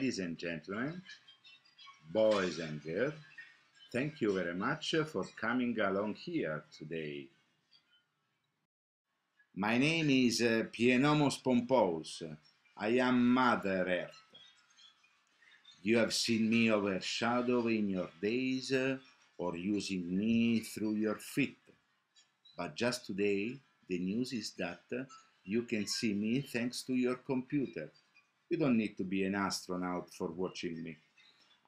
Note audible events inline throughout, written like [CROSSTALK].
Ladies and gentlemen, boys and girls, thank you very much for coming along here today. My name is uh, Pienomos Pompous. I am Mother Earth. You have seen me overshadow in your days uh, or using me through your feet. But just today, the news is that uh, you can see me thanks to your computer. You don't need to be an astronaut for watching me.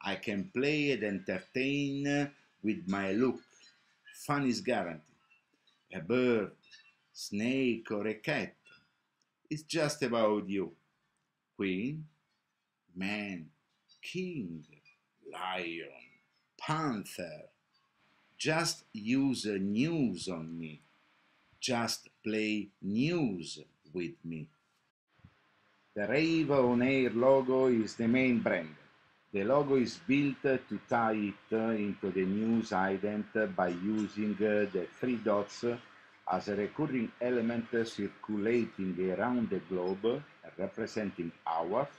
I can play and entertain with my look. Fun is guaranteed. A bird, snake, or a cat. It's just about you. Queen, man, king, lion, panther. Just use news on me. Just play news with me. The Rave On Air logo is the main brand. The logo is built to tie it into the news ident by using uh, the three dots as a recurring element circulating around the globe representing hours,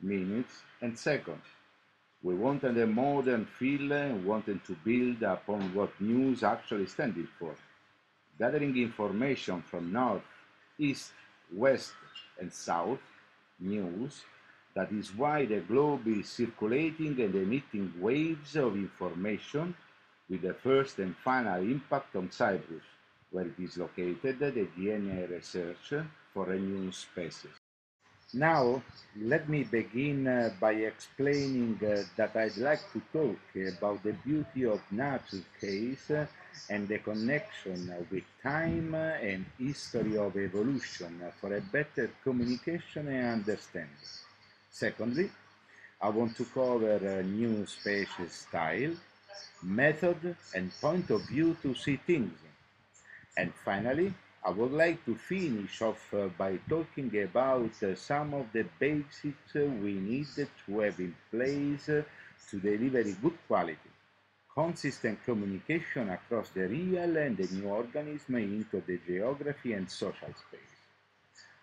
minutes and seconds. We wanted a modern feel and wanted to build upon what news actually standing for. Gathering information from north, east, west and south news that is why the globe is circulating and emitting waves of information with the first and final impact on Cyprus, where it is located, the DNA research for a new species. Now, let me begin uh, by explaining uh, that I'd like to talk about the beauty of nature case uh, and the connection with time and history of evolution for a better communication and understanding. Secondly, I want to cover new species style, method and point of view to see things. And finally, I would like to finish off uh, by talking about uh, some of the basics we need to have in place to deliver good quality, consistent communication across the real and the new organism into the geography and social space.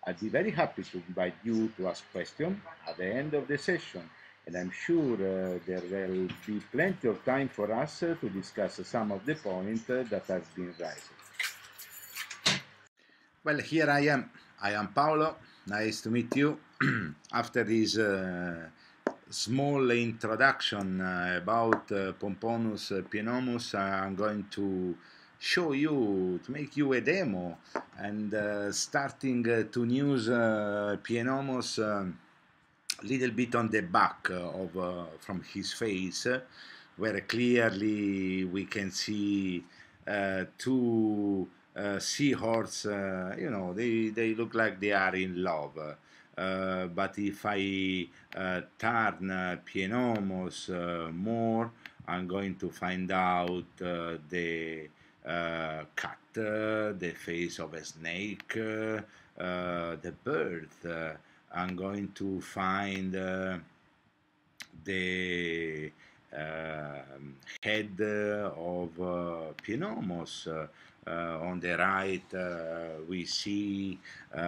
I'd be very happy to invite you to ask questions at the end of the session, and I'm sure uh, there will be plenty of time for us uh, to discuss some of the points uh, that have been raised. Well, here I am. I am Paolo. Nice to meet you. [CLEARS THROAT] After this uh, small introduction uh, about uh, Pomponus Pienomos, I'm going to show you, to make you a demo, and uh, starting uh, to use uh, Pienomos a little bit on the back of from his face, where clearly we can see two uh, seahorse, uh, you know, they, they look like they are in love. Uh, but if I uh, turn uh, Pienomos uh, more, I'm going to find out the cat, the face of a snake, the bird. I'm going to find the um, head of Pienomos. Uh, on the right, uh, we see uh,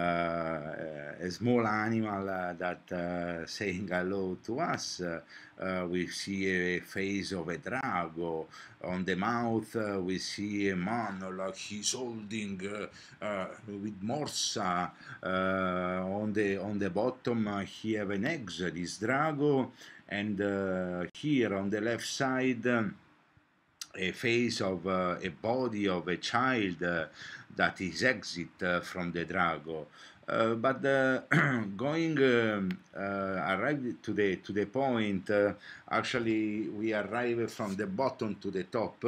a small animal uh, that uh, saying hello to us. Uh, we see a face of a drago. On the mouth, we see a man like he's holding with morsa. on the on the bottom, he have an egg, this drago, and here on the left side um, a face of uh, a body of a child uh, that is exit uh, from the drago. Uh, but uh, [CLEARS THROAT] going um, uh, arrived to the to the point actually we arrive from the bottom to the top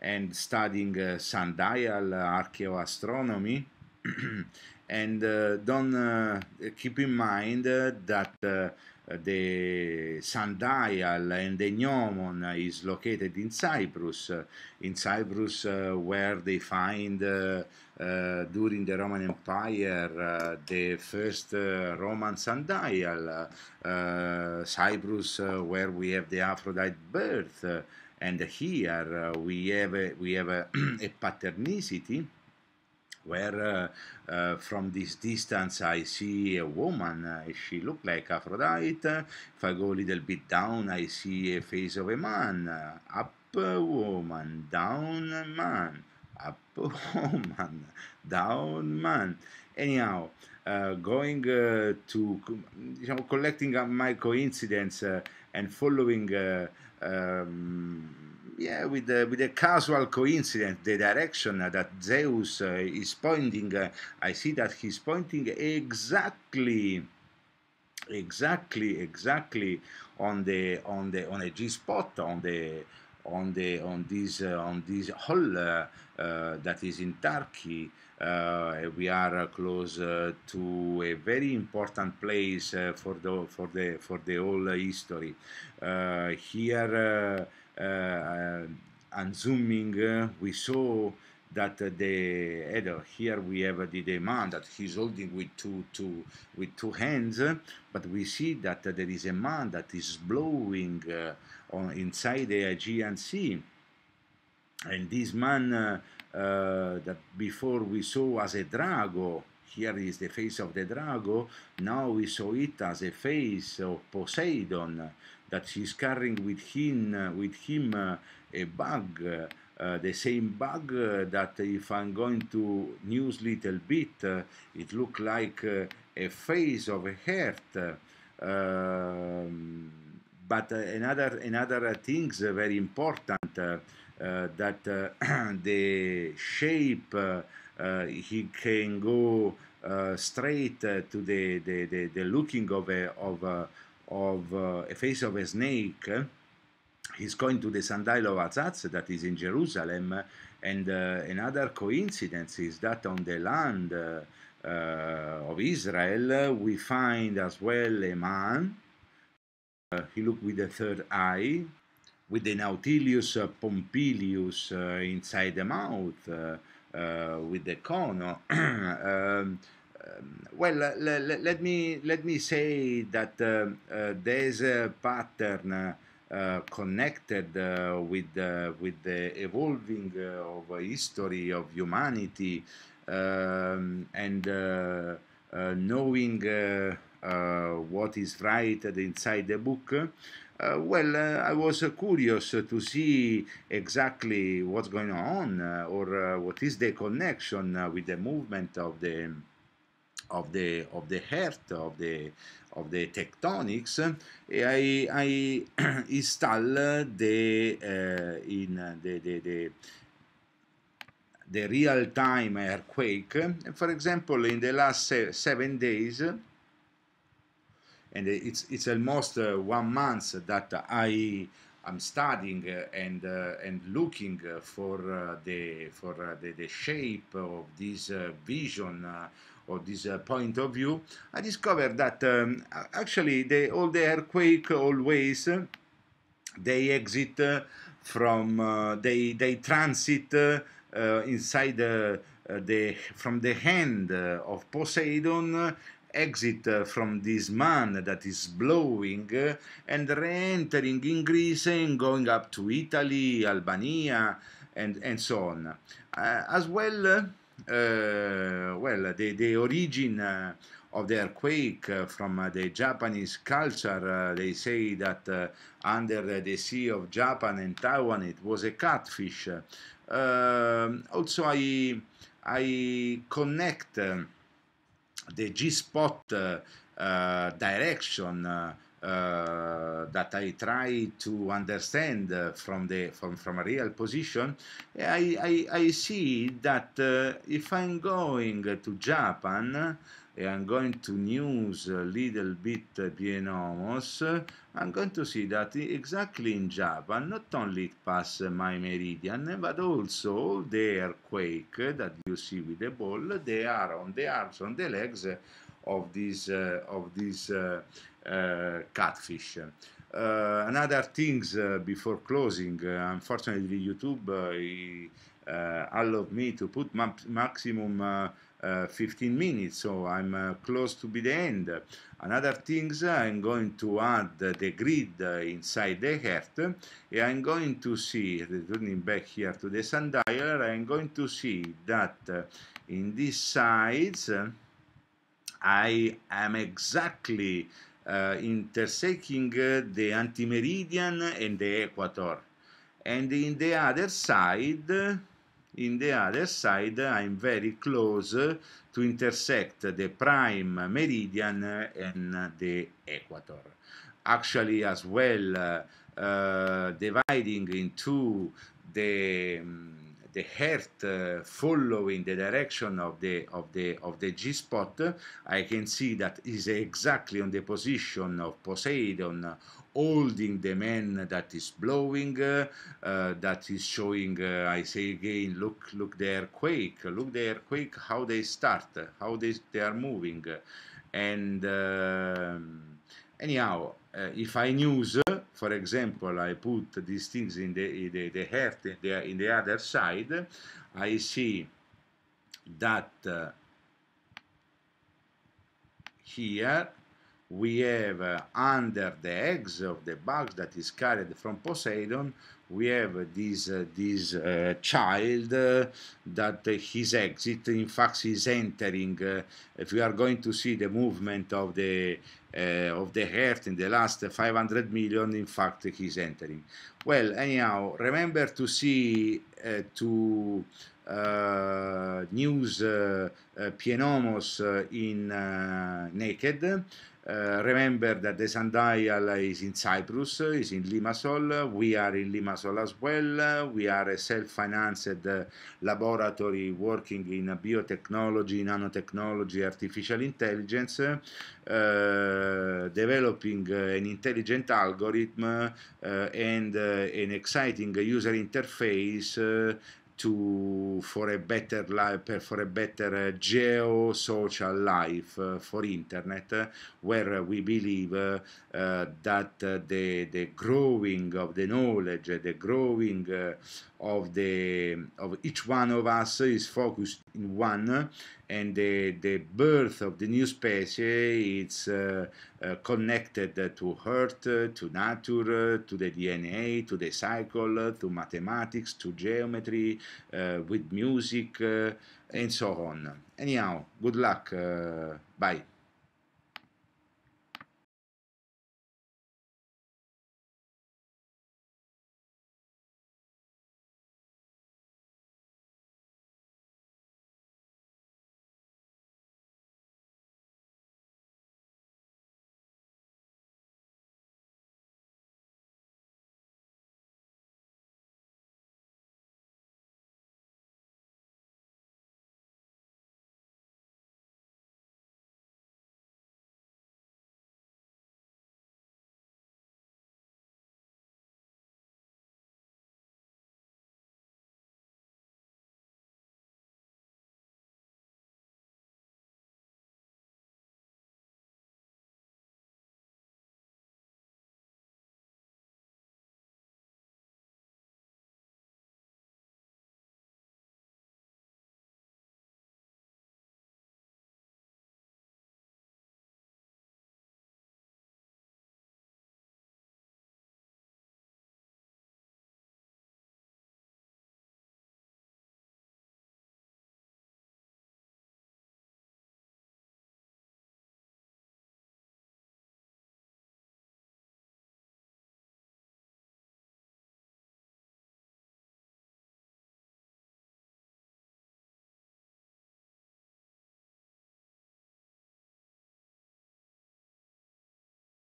and studying sundial archaeoastronomy [CLEARS THROAT] and don't keep in mind that the sundial and the gnomon is located in Cyprus, in Cyprus uh, where they find uh, uh, during the Roman Empire the first Roman sundial, Cyprus where we have the Aphrodite birth, and here we have a, we have a, [CLEARS THROAT] a paternicity where uh, uh, from this distance I see a woman, uh, she looked like Aphrodite. If I go a little bit down, I see a face of a man, up a woman, down a man, up a [LAUGHS] woman, down man. Anyhow, uh, going uh, to you know collecting my coincidence uh, and following um, yeah, with the, with a casual coincidence, the direction that Zeus uh, is pointing, uh, I see that he's pointing exactly, exactly, exactly on the on the on a G spot on the on the on this uh, on this hole uh, uh, that is in Turkey. Uh, we are close to a very important place for the for the for the whole history. here and zooming, uh, we saw that the header here we have the demand that he's holding with two, two with two hands, but we see that there is a man that is blowing uh, on inside the Aegean Sea, and this man uh, uh, that before we saw as a drago. Here is the face of the drago. Now we saw it as a face of Poseidon that he's carrying with him, uh, with him uh, a bag, uh, the same bag that if I'm going to news a little bit, it look like a face of a heart. Um, but another another things very important that [CLEARS THROAT] the shape he can go uh, straight uh, to the, the, the, the, looking of a, of a, of uh, a face of a snake, he's going to the Sundial of Azaz that is in Jerusalem, and uh, another coincidence is that on the land uh, of Israel we find as well a man. Uh, he looked with the third eye, with the Nautilus pompilius inside the mouth, with the cono. [CLEARS THROAT] um, um, well, let me let me say that uh, uh, there's a pattern uh, connected with with the evolving of history of humanity um, and knowing what is right inside the book. Uh, well, uh, I was uh, curious to see exactly what's going on or what is the connection with the movement of the of the of the earth of the of the tectonics I, I [CLEARS THROAT] install the uh, in the, the, the the real-time earthquake. For example, in the last se seven days, and it's it's almost uh, one month that I am studying and uh, and looking for uh, the for uh, the, the shape of this uh, vision or this uh, point of view, I discovered that um, actually all the earthquake always they exit uh, from uh, they they transit uh, inside the from the hand of Poseidon exit from this man that is blowing and re-entering in Greece and going up to Italy, Albania, and, and so on. Uh, as well, uh, well, the, the origin uh, of the earthquake uh, from the Japanese culture, they say that under the sea of Japan and Taiwan it was a catfish. Um, also, I, I connect the G-spot direction uh, that I try to understand uh, from the from, from a real position, I, I, I see that uh, if I'm going to Japan, I'm going to news a little bit Pienomos, I'm going to see that exactly in Japan, not only it pass my meridian, but also the earthquake that you see with the ball, they are on the arms, on the legs of this uh, of this uh, uh, catfish. Uh, another things uh, before closing, unfortunately YouTube uh, allowed me to put maximum uh, 15 minutes, so I'm uh, close to be the end. Another things, I'm going to add the grid inside the heart, and I'm going to see, returning back here to the sundial, I'm going to see that in these sides, I am exactly uh, intersecting the antimeridian and the equator. And in the other side, in the other side, I'm very close to intersect the prime meridian and the equator. Actually, as well, uh, dividing into the um, the Earth uh, following the direction of the of the of the G spot, I can see that is exactly on the position of Poseidon holding the man that is blowing, uh, uh, that is showing, uh, I say again, look, look the earthquake, look the earthquake, how they start, how they, they are moving. And um, anyhow, uh, if I use, for example, I put these things in the, the, the in the, in the other side, I see that uh, here we have uh, under the eggs of the bugs that is carried from Poseidon, we have this, uh, this uh, child uh, that his exit, in fact, is entering. Uh, if we are going to see the movement of the uh, of the Earth in the last 500 million, in fact, he's entering. Well, anyhow, remember to see to news Pienomos in naked. Uh, remember that the sundial is in Cyprus, is in Limassol. We are in Limassol as well. We are a self-financed uh, laboratory working in biotechnology, nanotechnology, artificial intelligence, uh, developing an intelligent algorithm and an exciting user interface to for a better life for a better uh, geo-social life uh, for internet uh, where we believe uh, that the the growing of the knowledge the growing of the of each one of us is focused in one and the, the birth of the new species is uh, uh, connected to earth to nature to the dna to the cycle to mathematics to geometry uh, with music and so on. Anyhow good luck bye